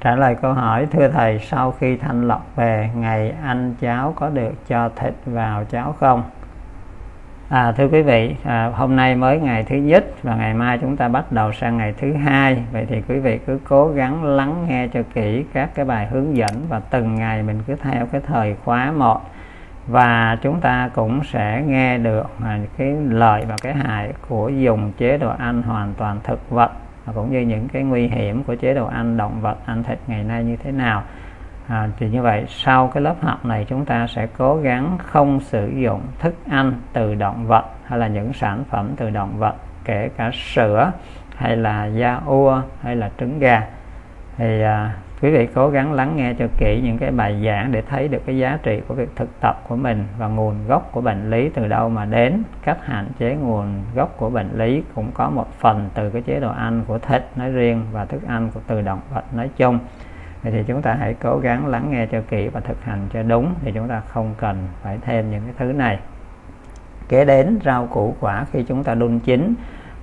Trả lời câu hỏi thưa thầy sau khi thanh lọc về ngày ăn cháo có được cho thịt vào cháo không? À, thưa quý vị, à, hôm nay mới ngày thứ nhất và ngày mai chúng ta bắt đầu sang ngày thứ hai. Vậy thì quý vị cứ cố gắng lắng nghe cho kỹ các cái bài hướng dẫn và từng ngày mình cứ theo cái thời khóa một và chúng ta cũng sẽ nghe được à, cái lợi và cái hại của dùng chế độ ăn hoàn toàn thực vật cũng như những cái nguy hiểm của chế độ ăn động vật ăn thịt ngày nay như thế nào. À, thì như vậy sau cái lớp học này chúng ta sẽ cố gắng không sử dụng thức ăn từ động vật hay là những sản phẩm từ động vật kể cả sữa hay là da ua hay là trứng gà. Thì à, quý vị cố gắng lắng nghe cho kỹ những cái bài giảng để thấy được cái giá trị của việc thực tập của mình và nguồn gốc của bệnh lý từ đâu mà đến. Cách hạn chế nguồn gốc của bệnh lý cũng có một phần từ cái chế độ ăn của thịt nói riêng và thức ăn của từ động vật nói chung. Vậy thì chúng ta hãy cố gắng lắng nghe cho kỹ và thực hành cho đúng thì chúng ta không cần phải thêm những cái thứ này. Kế đến rau củ quả khi chúng ta đun chín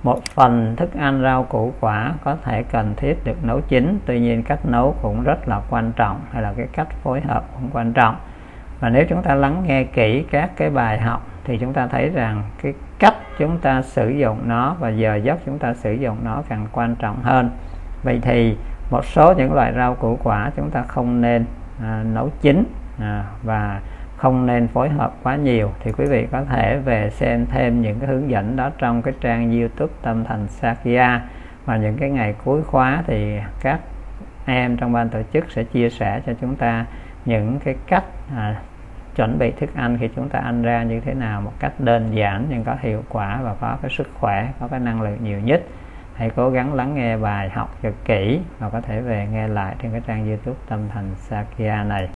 một phần thức ăn rau củ quả có thể cần thiết được nấu chín tuy nhiên cách nấu cũng rất là quan trọng hay là cái cách phối hợp cũng quan trọng. Và nếu chúng ta lắng nghe kỹ các cái bài học thì chúng ta thấy rằng cái cách chúng ta sử dụng nó và giờ giấc chúng ta sử dụng nó càng quan trọng hơn. Vậy thì một số những loại rau củ quả chúng ta không nên à, nấu chín à, và không nên phối hợp quá nhiều thì quý vị có thể về xem thêm những cái hướng dẫn đó trong cái trang youtube tâm thành Sakya. Và những cái ngày cuối khóa thì các em trong ban tổ chức sẽ chia sẻ cho chúng ta những cái cách à, chuẩn bị thức ăn khi chúng ta ăn ra như thế nào một cách đơn giản nhưng có hiệu quả và có cái sức khỏe có cái năng lượng nhiều nhất. Hãy cố gắng lắng nghe bài học cho kỹ và có thể về nghe lại trên cái trang youtube tâm thành Sakya này.